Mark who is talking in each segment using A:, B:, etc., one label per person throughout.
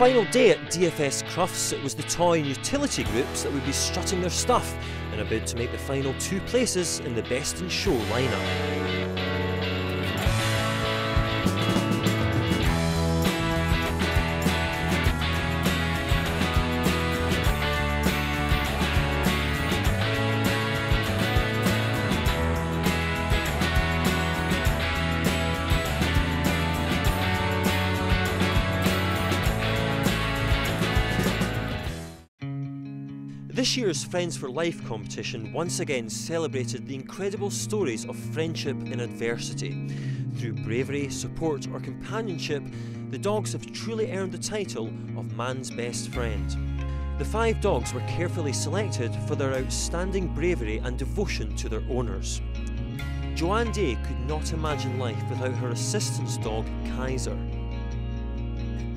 A: final day at DFS Crufts, it was the toy and utility groups that would be strutting their stuff in a bid to make the final two places in the Best in Show lineup. This year's Friends for Life competition once again celebrated the incredible stories of friendship in adversity. Through bravery, support, or companionship, the dogs have truly earned the title of man's best friend. The five dogs were carefully selected for their outstanding bravery and devotion to their owners. Joanne Day could not imagine life without her assistance dog, Kaiser.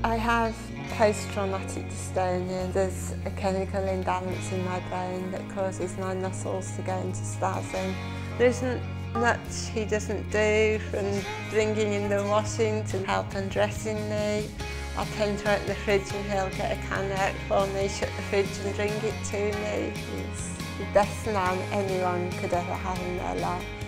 B: I have post-traumatic dystonia, there's a chemical imbalance in my brain that causes my muscles to go into spasm. There isn't much he doesn't do, from bringing in the washing to help undressing me. I tend to open the fridge and he'll get a can out for me, shut the fridge and bring it to me. He's the best man anyone could ever have in their life.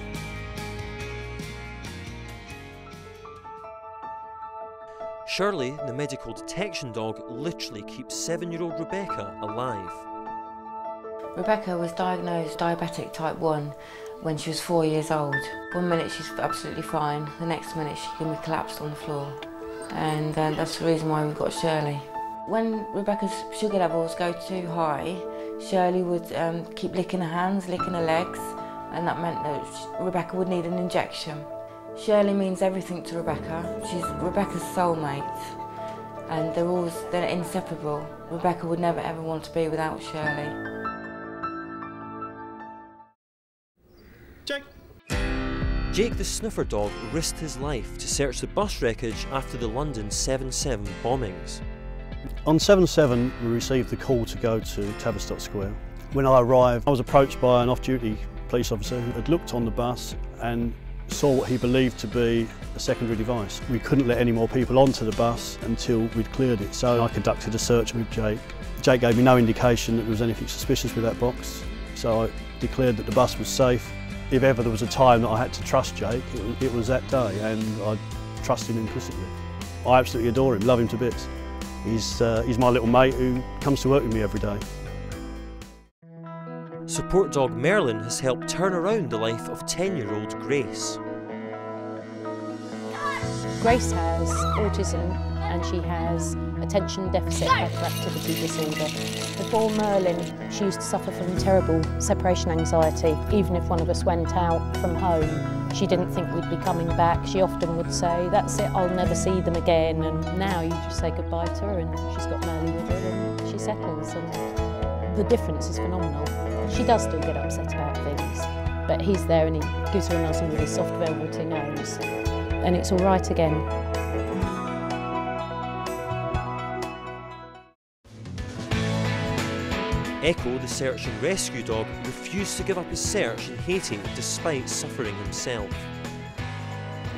A: Shirley, the medical detection dog, literally keeps seven-year-old Rebecca alive.
C: Rebecca was diagnosed diabetic type 1 when she was four years old. One minute she's absolutely fine, the next minute she can be collapsed on the floor. And uh, that's the reason why we've got Shirley. When Rebecca's sugar levels go too high, Shirley would um, keep licking her hands, licking her legs, and that meant that Rebecca would need an injection. Shirley means everything to Rebecca. She's Rebecca's soulmate and they're always they're inseparable. Rebecca would never ever want to be without Shirley.
A: Jake. Jake the sniffer dog risked his life to search the bus wreckage after the London 7-7 bombings.
D: On 7-7 we received the call to go to Tavistock Square. When I arrived I was approached by an off-duty police officer who had looked on the bus and saw what he believed to be a secondary device. We couldn't let any more people onto the bus until we'd cleared it, so I conducted a search with Jake. Jake gave me no indication that there was anything suspicious with that box, so I declared that the bus was safe. If ever there was a time that I had to trust Jake, it, was that day, and I trust him implicitly. I absolutely adore him, love him to bits. He's, uh, he's my little mate who comes to work with me every day.
A: Support dog Merlin has helped turn around the life of 10-year-old Grace.
E: Grace has autism and she has attention deficit hyperactivity disorder. Before Merlin, she used to suffer from terrible separation anxiety. Even if one of us went out from home, she didn't think we'd be coming back. She often would say, that's it, I'll never see them again. And now you just say goodbye to her and she's got Merlin with her and she settles. And the difference is phenomenal. She does still get upset about things, but he's there and he gives her a nuzzle with his soft velvety nose, and it's all right again.
A: Echo, the search and rescue dog, refused to give up his search in Haiti despite suffering himself.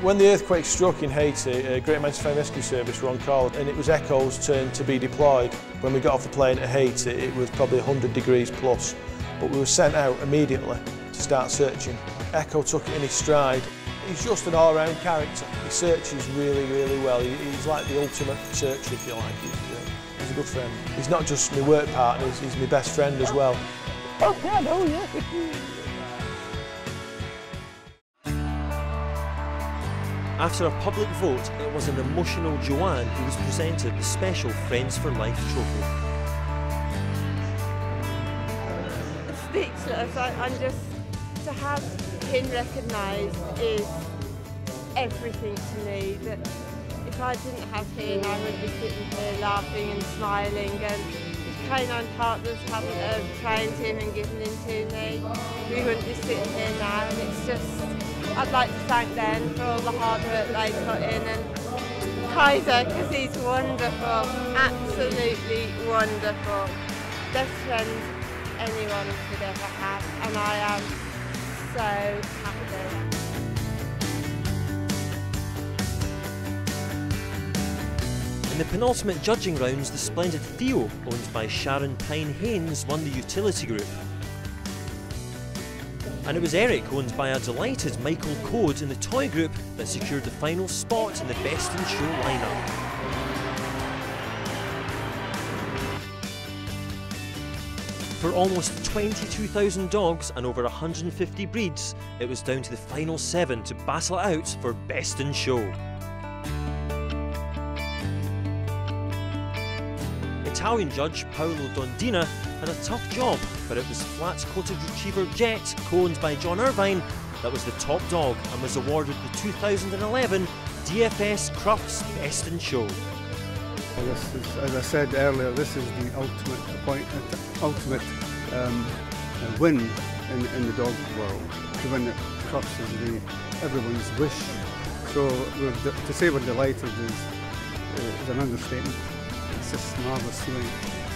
F: When the earthquake struck in Haiti, a Great Manchester Fire Rescue Service were on call and it was Echo's turn to be deployed. When we got off the plane at Haiti, it was probably 100 degrees plus but we were sent out immediately to start searching. Echo took it in his stride. He's just an all-round character. He searches really, really well. He, he's like the ultimate searcher, if you like. He's, uh, he's a good friend. He's not just my work partner, he's, he's my best friend as well.
G: Oh, God, oh, yeah.
A: After a public vote, it was an emotional Joanne who was presented the special Friends for Life trophy.
B: Speechless. I, I'm just, to have him recognised is everything to me. That if I didn't have him, I would be sitting here laughing and smiling. And if canine partners hadn't uh, trained him and given him to me, we wouldn't be sitting here now. And it's just, I'd like to thank them for all the hard work they put in. And Kaiser, because he's wonderful, absolutely wonderful. Best friends anyone could ever have and I am so happy.
A: In the penultimate judging rounds, the splendid Theo, owned by Sharon Pine Haynes, won the utility group. And it was Eric, owned by a delighted Michael Coad in the toy group, that secured the final spot in the Best in Show lineup. For almost 22,000 dogs and over 150 breeds, it was down to the final seven to battle out for Best in Show. Italian judge Paolo Dondina had a tough job, but it was flat-coated retriever Jet, co-owned by John Irvine, that was the top dog and was awarded the 2011 DFS Crufts Best in Show.
H: This is, as I said earlier, this is the ultimate ultimate um, win in, in the dog world. To win Crufts is the, everyone's wish. So to say we're delighted is, is an understatement. It's just marvellous feeling.